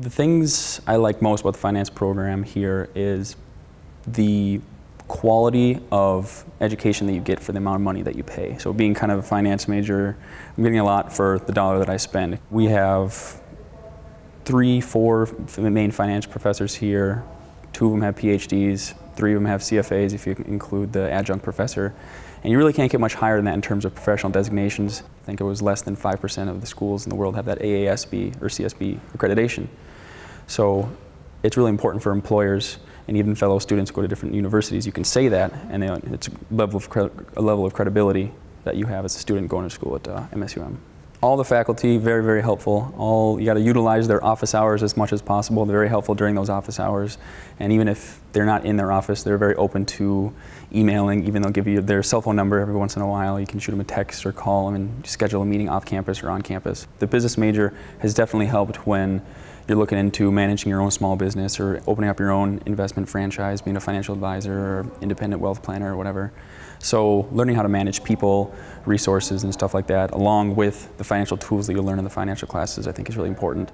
The things I like most about the finance program here is the quality of education that you get for the amount of money that you pay. So being kind of a finance major, I'm getting a lot for the dollar that I spend. We have three, four main finance professors here. Two of them have PhDs, three of them have CFAs if you include the adjunct professor. And you really can't get much higher than that in terms of professional designations. I think it was less than 5% of the schools in the world have that AASB or CSB accreditation. So it's really important for employers and even fellow students who go to different universities. You can say that, and it's a level of, a level of credibility that you have as a student going to school at uh, MSUM. All the faculty, very, very helpful. All You got to utilize their office hours as much as possible. They're very helpful during those office hours. And even if they're not in their office, they're very open to emailing. Even they'll give you their cell phone number every once in a while. You can shoot them a text or call them and schedule a meeting off campus or on campus. The business major has definitely helped when you're looking into managing your own small business or opening up your own investment franchise, being a financial advisor or independent wealth planner or whatever. So learning how to manage people, resources and stuff like that, along with the financial tools that you'll learn in the financial classes, I think is really important.